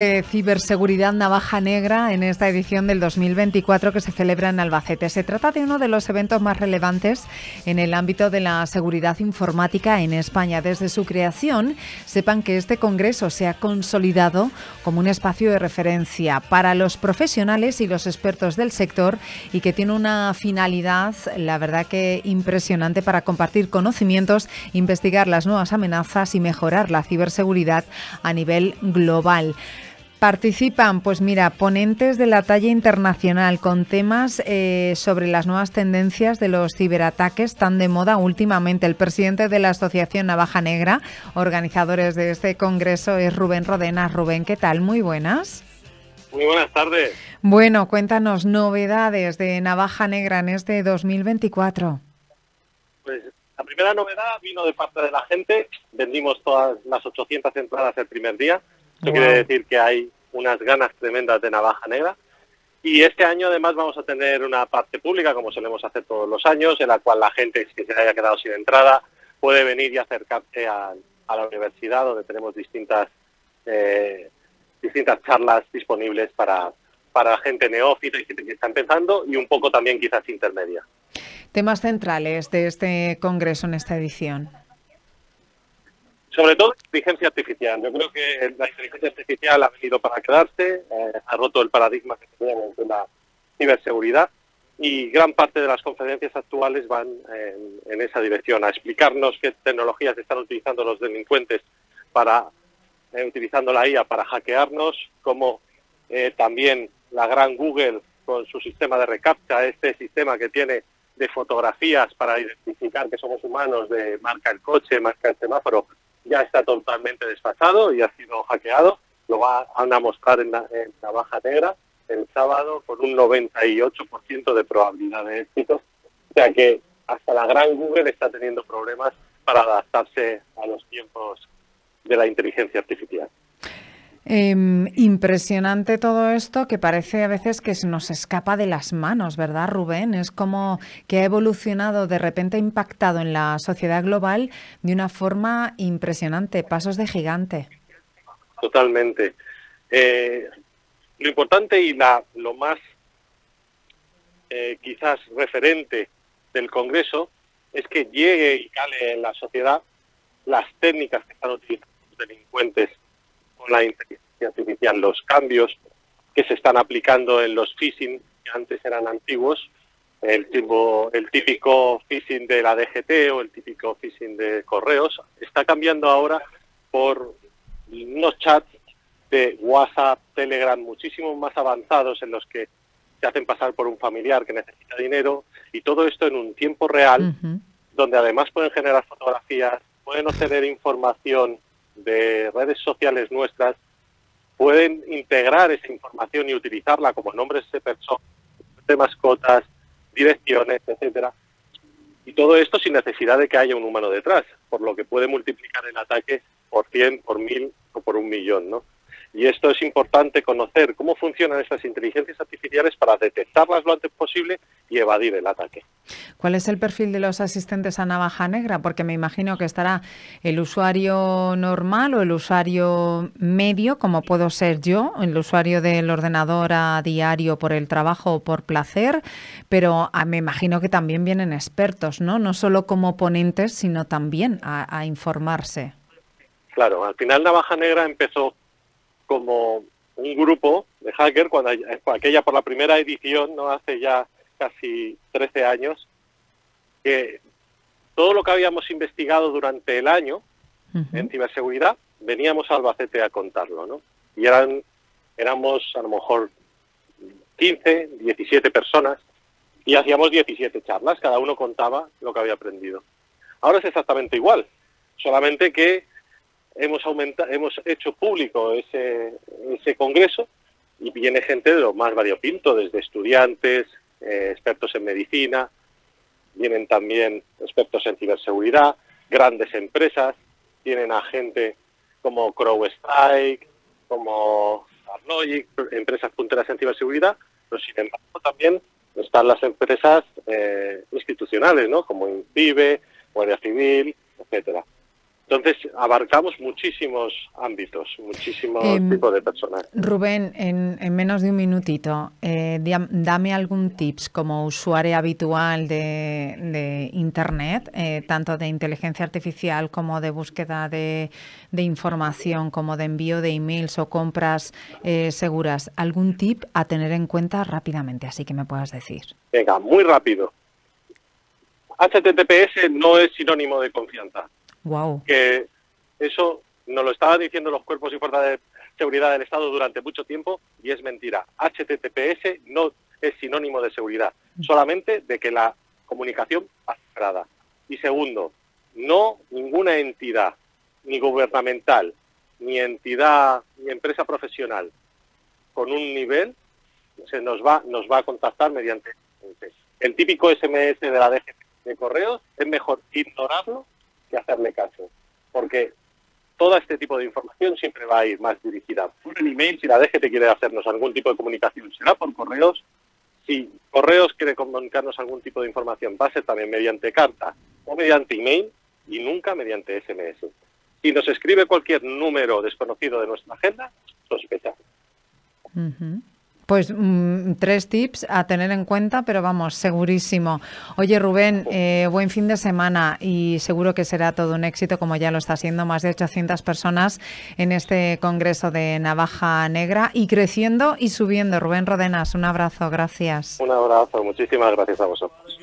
Ciberseguridad Navaja Negra en esta edición del 2024 que se celebra en Albacete. Se trata de uno de los eventos más relevantes en el ámbito de la seguridad informática en España. Desde su creación, sepan que este congreso se ha consolidado como un espacio de referencia para los profesionales y los expertos del sector y que tiene una finalidad, la verdad que impresionante, para compartir conocimientos, investigar las nuevas amenazas y mejorar la ciberseguridad a nivel global. Participan, pues mira, ponentes de la talla internacional con temas eh, sobre las nuevas tendencias de los ciberataques tan de moda últimamente. El presidente de la Asociación Navaja Negra, organizadores de este congreso, es Rubén Rodena. Rubén, ¿qué tal? Muy buenas. Muy buenas tardes. Bueno, cuéntanos novedades de Navaja Negra en este 2024. Pues la primera novedad vino de parte de la gente. Vendimos todas las 800 entradas el primer día eso quiere decir que hay unas ganas tremendas de navaja negra. Y este año además vamos a tener una parte pública, como solemos hacer todos los años, en la cual la gente que se haya quedado sin entrada puede venir y acercarse a, la universidad, donde tenemos distintas eh, distintas charlas disponibles para, para gente neófita y gente que está empezando, y un poco también quizás intermedia. Temas centrales de este congreso en esta edición. Sobre todo inteligencia artificial. Yo creo que la inteligencia artificial ha venido para quedarse, eh, ha roto el paradigma que teníamos de la ciberseguridad y gran parte de las conferencias actuales van en, esa dirección, a explicarnos qué tecnologías están utilizando los delincuentes para eh, utilizando la IA para hackearnos, como eh, también la gran Google con su sistema de recaptcha, este sistema que tiene de fotografías para identificar que somos humanos, de marca el coche, marca el semáforo, ya está totalmente desfasado y ha sido hackeado. Lo van a mostrar en la, baja negra el sábado con un 98% de probabilidad de éxito. O sea que hasta la gran Google está teniendo problemas para adaptarse a los tiempos de la inteligencia artificial. Em, impresionante todo esto que parece a veces que nos escapa de las manos, ¿verdad, Rubén? Es como que ha evolucionado, de repente ha impactado en la sociedad global de una forma impresionante, pasos de gigante. Totalmente. Eh, lo importante y la, lo más eh, quizás referente del Congreso es que llegue y cale en la sociedad las técnicas que están utilizando los delincuentes la inteligencia artificial, los cambios que se están aplicando en los phishing que antes eran antiguos, el, tipo, el típico phishing de la DGT o el típico phishing de correos, está cambiando ahora por unos chats de WhatsApp, Telegram, muchísimo más avanzados en los que se hacen pasar por un familiar que necesita dinero y todo esto en un tiempo real, donde además pueden generar fotografías, pueden obtener información de redes sociales nuestras pueden integrar esa información y utilizarla como nombres de personas, de mascotas, direcciones, etcétera. Y todo esto sin necesidad de que haya un humano detrás, por lo que puede multiplicar el ataque por 100, por 1000 o por un millón, ¿no? Y esto es importante conocer cómo funcionan estas inteligencias artificiales para detectarlas lo antes posible y evadir el ataque. ¿Cuál es el perfil de los asistentes a navaja negra? Porque me imagino que estará el usuario normal o el usuario medio, como puedo ser yo, el usuario del ordenador a diario por el trabajo o por placer, pero ah, me imagino que también vienen expertos, ¿no? No solo como ponentes, sino también a, a informarse. Claro, al final Navaja Negra empezó como un grupo de hackers cuando aquella por la primera edición, no hace ya casi 13 años, que todo lo que habíamos investigado durante el año en ciberseguridad, veníamos a Albacete a contarlo, ¿no? Y eran, éramos a lo mejor 15, 17 personas y hacíamos 17 charlas, cada uno contaba lo que había aprendido. Ahora es exactamente igual, solamente que hemos aumentado, hemos hecho público ese, ese congreso y viene gente de lo más variopinto, desde estudiantes, eh, expertos en medicina, vienen también expertos en ciberseguridad, grandes empresas, tienen a gente como CrowdStrike, como Arlogic, empresas punteras en ciberseguridad, pero sin embargo también están las empresas eh, institucionales, ¿no? como INCIBE, Guardia Civil, etcétera. Entonces, abarcamos muchísimos ámbitos, muchísimos em, tipos de personas. Rubén, en, menos de un minutito, eh, dame algún tips como usuario habitual de, Internet, eh, tanto de inteligencia artificial como de búsqueda de, información, como de envío de emails o compras eh, seguras. ¿Algún tip a tener en cuenta rápidamente, así que me puedas decir? Venga, muy rápido. HTTPS no es sinónimo de confianza. Que eso nos lo estaban diciendo los cuerpos y fuerzas de seguridad del Estado durante mucho tiempo y es mentira. HTTPS no es sinónimo de seguridad, solamente de que la comunicación va cerrada. Y segundo, no ninguna entidad, ni gubernamental, ni entidad, ni empresa profesional con un nivel se nos va, nos va a contactar mediante el típico SMS de la DGT de correos, es mejor ignorarlo que hacerle caso, porque todo este tipo de información siempre va a ir más dirigida por el email, si la DGT quiere hacernos algún tipo de comunicación, será por correos, si correos quiere comunicarnos algún tipo de información, va a ser también mediante carta o mediante email y nunca mediante SMS. Si nos escribe cualquier número desconocido de nuestra agenda, sospecha. Pues mm, tres tips a tener en cuenta, pero vamos, segurísimo. Oye, Rubén, eh, buen fin de semana y seguro que será todo un éxito, como ya lo está siendo, más de 800 personas en este Congreso de Navaja Negra y creciendo y subiendo. Rubén Rodenas, un abrazo, gracias. Un abrazo, muchísimas gracias a vosotros.